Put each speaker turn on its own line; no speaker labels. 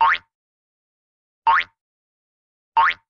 Oink. Oink. Oink.